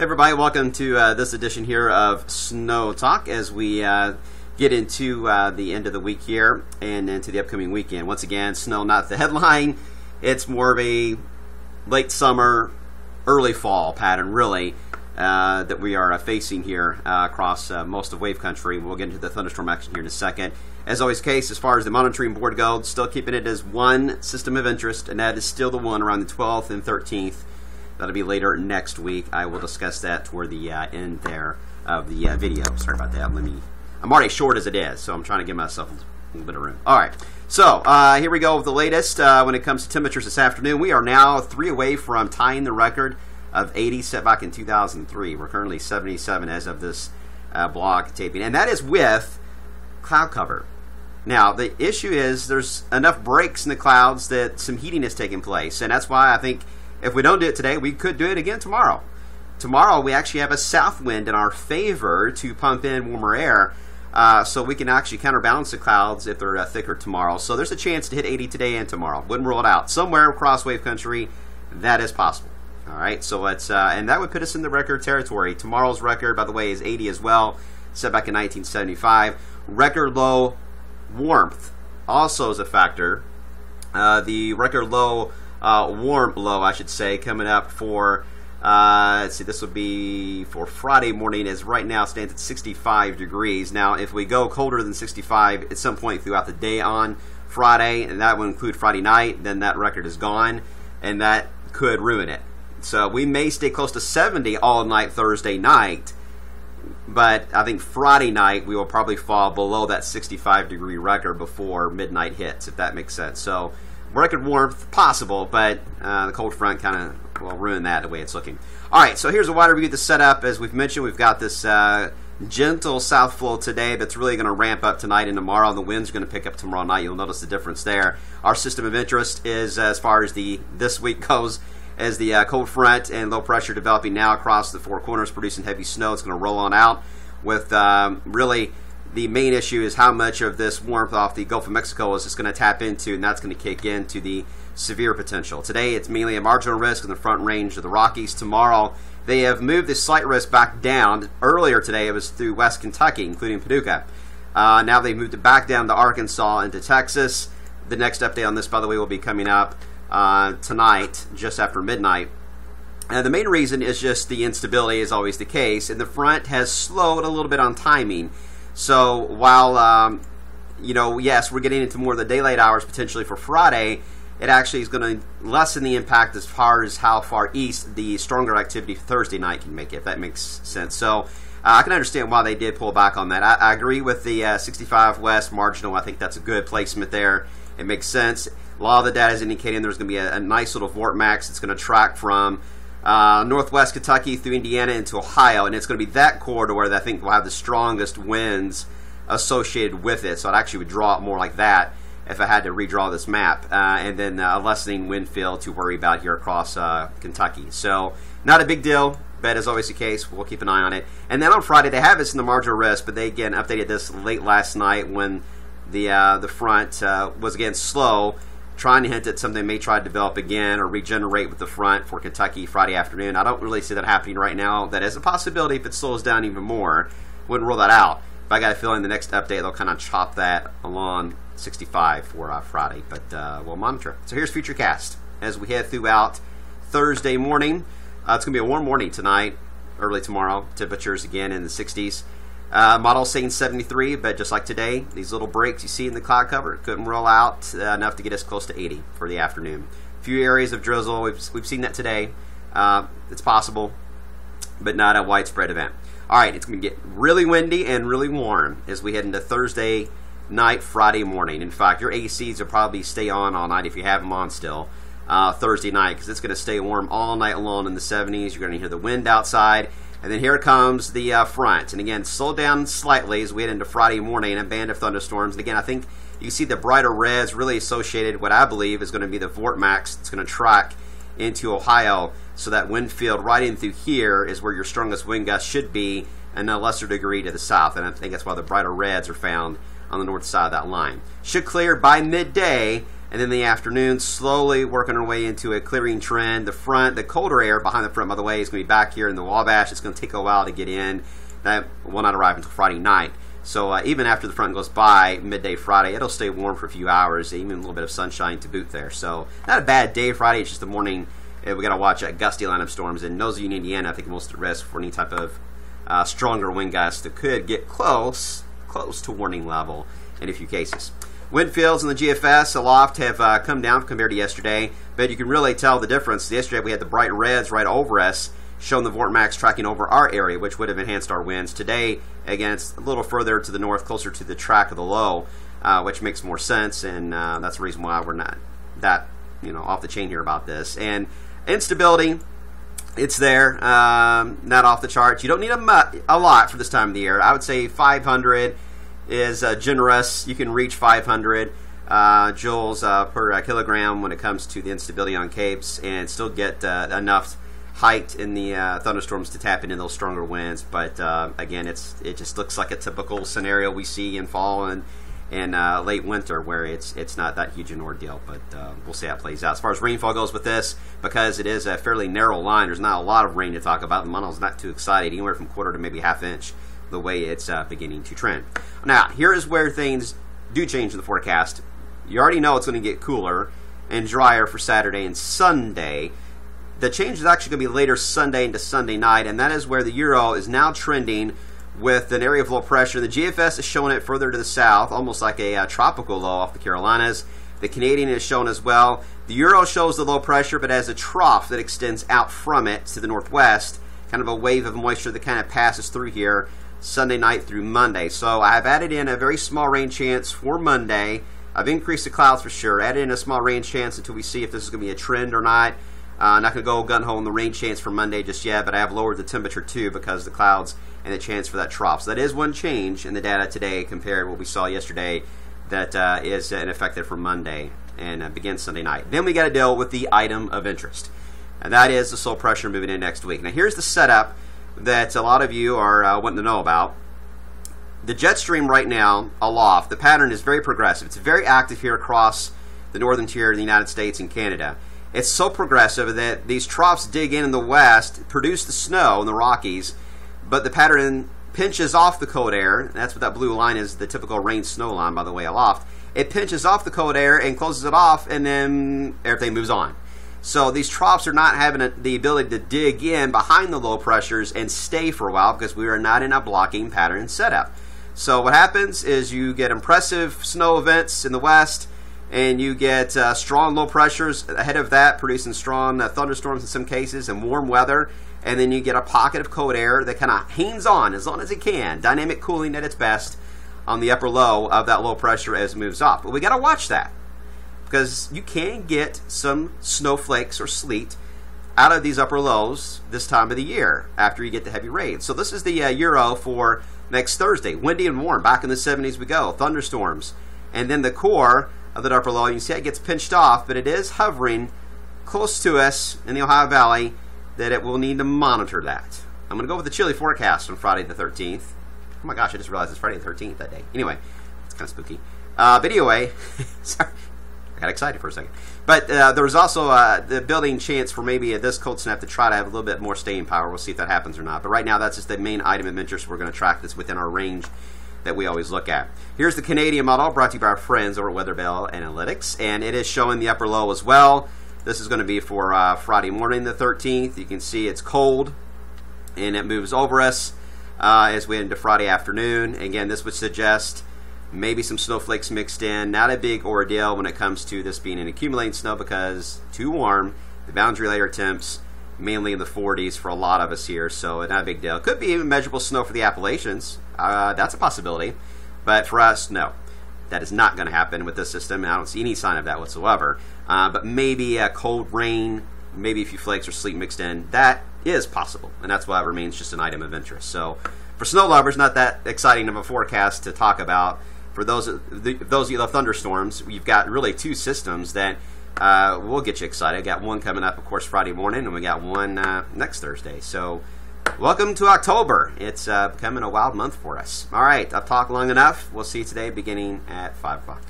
everybody, welcome to uh, this edition here of Snow Talk as we uh, get into uh, the end of the week here and into the upcoming weekend. Once again, snow not the headline, it's more of a late summer, early fall pattern, really, uh, that we are uh, facing here uh, across most of wave country. We'll get into the thunderstorm action here in a second. As always, case as far as the monitoring board goes, still keeping it as one system of interest, and that is still the one around the 12th and 13th That'll be later next week. I will discuss that toward the uh, end there of the uh, video. Sorry about that. Let me. I'm already short as it is, so I'm trying to give myself a little bit of room. All right. So uh, here we go with the latest uh, when it comes to temperatures this afternoon. We are now three away from tying the record of 80 set back in 2003. We're currently 77 as of this uh, blog taping, and that is with cloud cover. Now, the issue is there's enough breaks in the clouds that some heating is taking place, and that's why I think if we don't do it today, we could do it again tomorrow. Tomorrow, we actually have a south wind in our favor to pump in warmer air. Uh, so we can actually counterbalance the clouds if they're uh, thicker tomorrow. So there's a chance to hit 80 today and tomorrow. Wouldn't rule it out. Somewhere across wave country, that is possible. All right, so let's, uh, and that would put us in the record territory. Tomorrow's record, by the way, is 80 as well, set back in 1975. Record low warmth also is a factor. Uh, the record low uh, warm low, I should say, coming up for. Uh, let's see, this will be for Friday morning, as right now stands at 65 degrees. Now, if we go colder than 65 at some point throughout the day on Friday, and that would include Friday night, then that record is gone, and that could ruin it. So we may stay close to 70 all night Thursday night, but I think Friday night we will probably fall below that 65 degree record before midnight hits, if that makes sense. So record warmth possible, but uh, the cold front kind of will ruin that the way it's looking. All right, so here's a wide review of the setup. As we've mentioned, we've got this uh, gentle south flow today that's really going to ramp up tonight and tomorrow. The wind's going to pick up tomorrow night. You'll notice the difference there. Our system of interest is, as far as the this week goes, as the uh, cold front and low pressure developing now across the four corners, producing heavy snow. It's going to roll on out with um, really the main issue is how much of this warmth off the Gulf of Mexico is just going to tap into, and that's going to kick into the severe potential. Today, it's mainly a marginal risk in the front range of the Rockies. Tomorrow, they have moved the slight risk back down. Earlier today, it was through West Kentucky, including Paducah. Uh, now they've moved it back down to Arkansas and to Texas. The next update on this, by the way, will be coming up uh, tonight, just after midnight. Uh, the main reason is just the instability, is always the case, and the front has slowed a little bit on timing. So while um, you know, yes, we're getting into more of the daylight hours potentially for Friday. It actually is going to lessen the impact as far as how far east the stronger activity Thursday night can make it. If that makes sense. So uh, I can understand why they did pull back on that. I, I agree with the uh, 65 West marginal. I think that's a good placement there. It makes sense. A lot of the data is indicating there's going to be a, a nice little vortex that's going to track from uh, northwest Kentucky through Indiana into Ohio, and it's going to be that corridor that I think will have the strongest winds associated with it. So it actually would draw it more like that if I had to redraw this map, uh, and then uh, a lessening wind field to worry about here across uh, Kentucky. So not a big deal. Bet is always the case. We'll keep an eye on it. And then on Friday they have this in the marginal risk, but they again updated this late last night when the uh, the front was again slow trying to hint at something they may try to develop again or regenerate with the front for Kentucky Friday afternoon. I don't really see that happening right now. That is a possibility if it slows down even more. Wouldn't rule that out. If I got a feeling the next update they'll kind of chop that along 65 for uh, Friday, but uh, we'll monitor. So here's Futurecast as we head throughout Thursday morning. Uh, it's going to be a warm morning tonight, early tomorrow. Temperatures again in the 60s. Uh, model saying 73, but just like today, these little breaks you see in the cloud cover couldn't roll out uh, enough to get us close to 80 for the afternoon. A few areas of drizzle, we've, we've seen that today. Uh, it's possible, but not a widespread event. All right, it's going to get really windy and really warm as we head into Thursday night, Friday morning. In fact, your ACs will probably stay on all night if you have them on still. Uh, Thursday night because it's going to stay warm all night long in the 70s. You're going to hear the wind outside and then here comes the uh, front. And again, slow down slightly as we head into Friday morning, a band of thunderstorms. And again, I think you see the brighter reds really associated what I believe is going to be the vortex that's going to track into Ohio. So that wind field right in through here is where your strongest wind gusts should be, and a lesser degree to the south. And I think that's why the brighter reds are found on the north side of that line. Should clear by midday And then the afternoon, slowly working our way into a clearing trend. The front, the colder air behind the front, by the way, is going to be back here in the Wabash. It's going to take a while to get in. That will not arrive until Friday night. So uh, even after the front goes by midday Friday, it'll stay warm for a few hours, even a little bit of sunshine to boot there. So not a bad day Friday. It's just the morning. Uh, we got to watch uh, gusty line of storms. And Nosy, Indiana, I think most at risk for any type of uh, stronger wind gusts that could get close, close to warning level in a few cases. Wind fields in the GFS aloft have uh, come down compared to yesterday, but you can really tell the difference. Yesterday we had the bright reds right over us, showing the Vortex tracking over our area, which would have enhanced our winds. Today, again, it's a little further to the north, closer to the track of the low, uh, which makes more sense, and uh, that's the reason why we're not that you know off the chain here about this. And instability, it's there, um, not off the charts. You don't need a, a lot for this time of the year. I would say 500 is uh, generous. You can reach 500 uh, joules uh, per uh, kilogram when it comes to the instability on CAPEs, and still get uh, enough height in the uh, thunderstorms to tap into those stronger winds. But again, it's it just looks like a typical scenario we see in fall and and uh, late winter where it's it's not that huge an ordeal. But uh, we'll see how it plays out. As far as rainfall goes with this, because it is a fairly narrow line, there's not a lot of rain to talk about. The model's not too excited, anywhere from quarter to maybe half inch, the way it's uh, beginning to trend. Now, here is where things do change in the forecast. You already know it's going to get cooler and drier for Saturday and Sunday. The change is actually going to be later Sunday into Sunday night, and that is where the Euro is now trending with an area of low pressure. The GFS is showing it further to the south, almost like a uh, tropical low off the Carolinas. The Canadian is shown as well. The Euro shows the low pressure, but has a trough that extends out from it to the northwest, kind of a wave of moisture that kind of passes through here Sunday night through Monday. So I've added in a very small rain chance for Monday. I've increased the clouds for sure. Added in a small rain chance until we see if this is going to be a trend or not. Uh, not going to go gun ho on the rain chance for Monday just yet, but I have lowered the temperature too because the clouds and the chance for that trough. So that is one change in the data today compared to what we saw yesterday that uh, is uh, in effect for Monday and uh, begins Sunday night. Then we got to deal with the item of interest, and that is the slow pressure moving in next week. Now here's the setup that a lot of you are uh, wanting to know about. The jet stream right now aloft, the pattern is very progressive. It's very active here across the northern tier of the United States and Canada. It's so progressive that these troughs dig in in the west, produce the snow in the Rockies, but the pattern pinches off the cold air. That's what that blue line is, the typical rain snow line, by the way, aloft. It pinches off the cold air and closes it off, and then everything moves on. So these troughs are not having a, the ability to dig in behind the low pressures and stay for a while because we are not in a blocking pattern setup. So what happens is you get impressive snow events in the west, and you get uh, strong low pressures ahead of that, producing strong uh, thunderstorms in some cases and warm weather. And then you get a pocket of cold air that kind of hangs on as long as it can, dynamic cooling at its best on the upper low of that low pressure as it moves off. But we got to watch that because you can get some snowflakes or sleet out of these upper lows this time of the year after you get the heavy rain. So this is the uh, Euro for next Thursday. Windy and warm. Back in the 70s we go. Thunderstorms. And then the core of the upper low, you can see it gets pinched off, but it is hovering close to us in the Ohio Valley that it will need to monitor that. I'm going to go with the chilly forecast on Friday the 13th. Oh my gosh, I just realized it's Friday the 13th that day. Anyway, it's kind of spooky. Uh, but anyway, sorry excited for a second. But uh, there was also uh, the building chance for maybe this cold snap to try to have a little bit more staying power. We'll see if that happens or not. But right now, that's just the main item of interest. We're going to track this within our range that we always look at. Here's the Canadian model brought to you by our friends over at Weatherbell Analytics, and it is showing the upper low as well. This is going to be for uh, Friday morning, the 13th. You can see it's cold, and it moves over us uh, as we head into Friday afternoon. Again, this would suggest maybe some snowflakes mixed in. Not a big ordeal when it comes to this being an accumulating snow because too warm. The boundary layer temps mainly in the 40s for a lot of us here, so not a big deal. Could be even measurable snow for the Appalachians. Uh, that's a possibility. But for us, no. That is not going to happen with this system, and I don't see any sign of that whatsoever. Uh, but maybe a cold rain, maybe a few flakes or sleet mixed in, that is possible, and that's why it remains just an item of interest. So for snow lovers, not that exciting of a forecast to talk about for those the, those of you love thunderstorms, we've got really two systems that uh, will get you excited. Got one coming up, of course, Friday morning, and we got one uh, next Thursday. So, welcome to October. It's uh, becoming a wild month for us. All right, I've talked long enough. We'll see you today beginning at 5 o'clock.